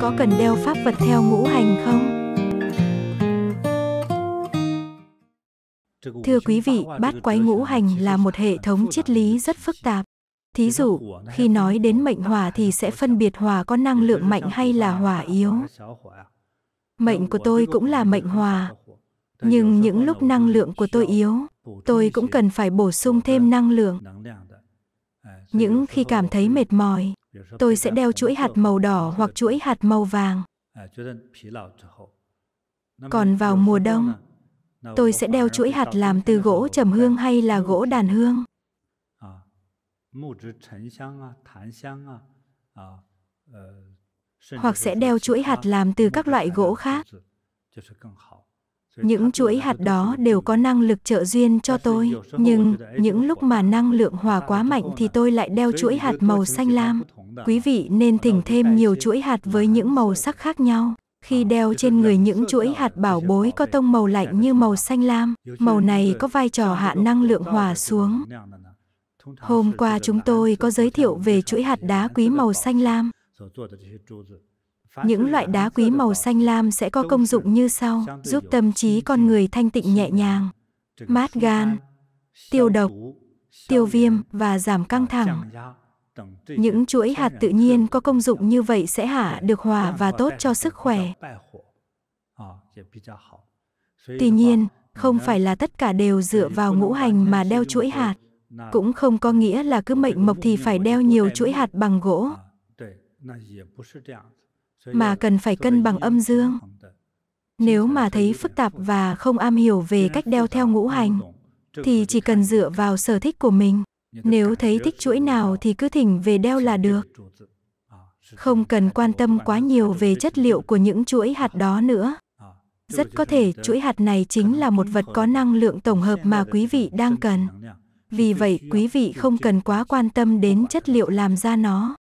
có cần đeo pháp vật theo ngũ hành không? Thưa quý vị, bát quái ngũ hành là một hệ thống triết lý rất phức tạp. Thí dụ, khi nói đến mệnh hỏa thì sẽ phân biệt hỏa có năng lượng mạnh hay là hỏa yếu. Mệnh của tôi cũng là mệnh hỏa. Nhưng những lúc năng lượng của tôi yếu, tôi cũng cần phải bổ sung thêm năng lượng. Những khi cảm thấy mệt mỏi, tôi sẽ đeo chuỗi hạt màu đỏ hoặc chuỗi hạt màu vàng. Còn vào mùa đông, tôi sẽ đeo chuỗi hạt làm từ gỗ trầm hương hay là gỗ đàn hương. Hoặc sẽ đeo chuỗi hạt làm từ các loại gỗ khác. Những chuỗi hạt đó đều có năng lực trợ duyên cho tôi, nhưng những lúc mà năng lượng hòa quá mạnh thì tôi lại đeo chuỗi hạt màu xanh lam. Quý vị nên thỉnh thêm nhiều chuỗi hạt với những màu sắc khác nhau. Khi đeo trên người những chuỗi hạt bảo bối có tông màu lạnh như màu xanh lam, màu này có vai trò hạ năng lượng hòa xuống. Hôm qua chúng tôi có giới thiệu về chuỗi hạt đá quý màu xanh lam. Những loại đá quý màu xanh lam sẽ có công dụng như sau, giúp tâm trí con người thanh tịnh nhẹ nhàng, mát gan, tiêu độc, tiêu viêm và giảm căng thẳng. Những chuỗi hạt tự nhiên có công dụng như vậy sẽ hạ được hỏa và tốt cho sức khỏe. Tuy nhiên, không phải là tất cả đều dựa vào ngũ hành mà đeo chuỗi hạt. Cũng không có nghĩa là cứ mệnh mộc thì phải đeo nhiều chuỗi hạt bằng gỗ mà cần phải cân bằng âm dương. Nếu mà thấy phức tạp và không am hiểu về cách đeo theo ngũ hành, thì chỉ cần dựa vào sở thích của mình. Nếu thấy thích chuỗi nào thì cứ thỉnh về đeo là được. Không cần quan tâm quá nhiều về chất liệu của những chuỗi hạt đó nữa. Rất có thể chuỗi hạt này chính là một vật có năng lượng tổng hợp mà quý vị đang cần. Vì vậy, quý vị không cần quá quan tâm đến chất liệu làm ra nó.